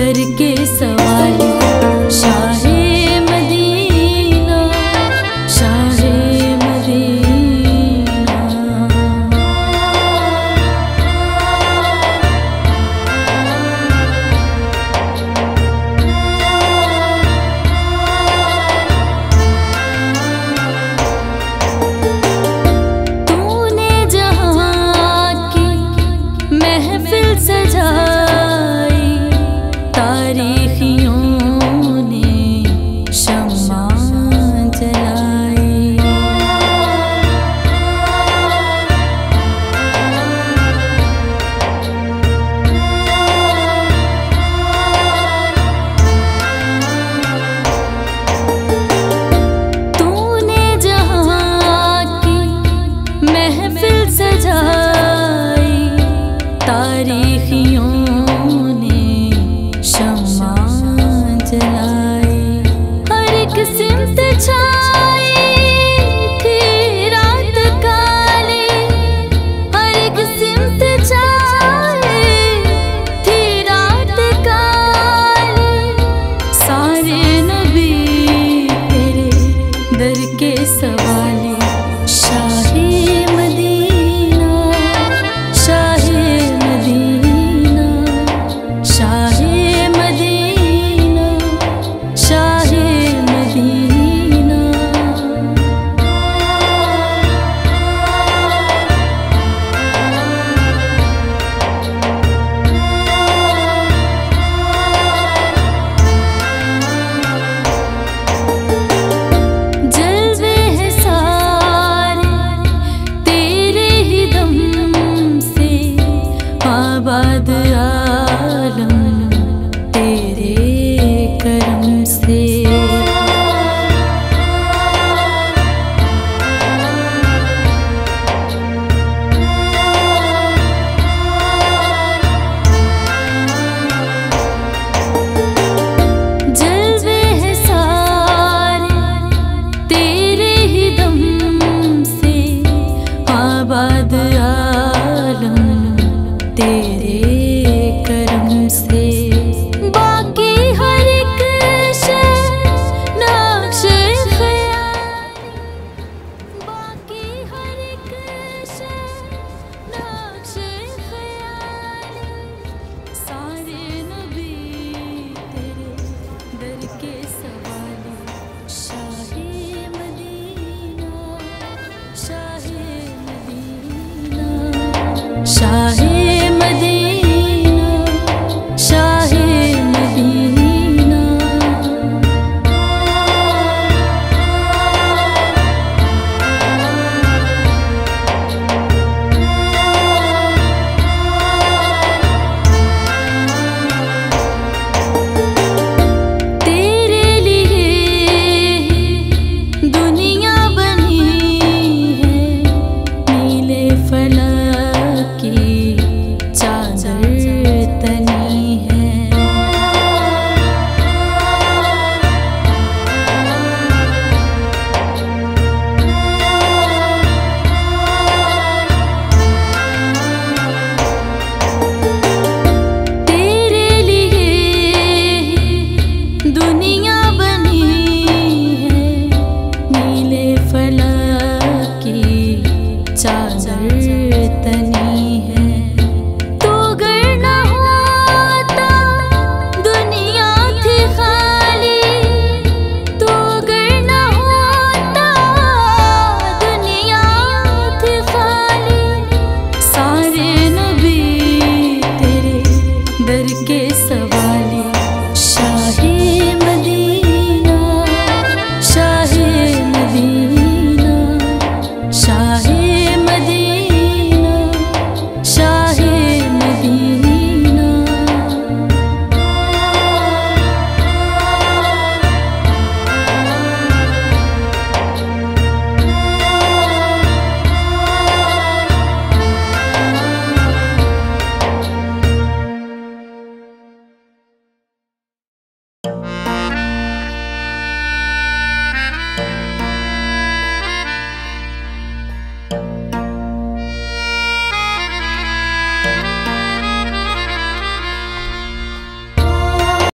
करके सब तारीखियों ने शमा जलाई हर एक सिमत हर एक सिमत छाई थी सारे नबी दर के सवाले, शाह 下一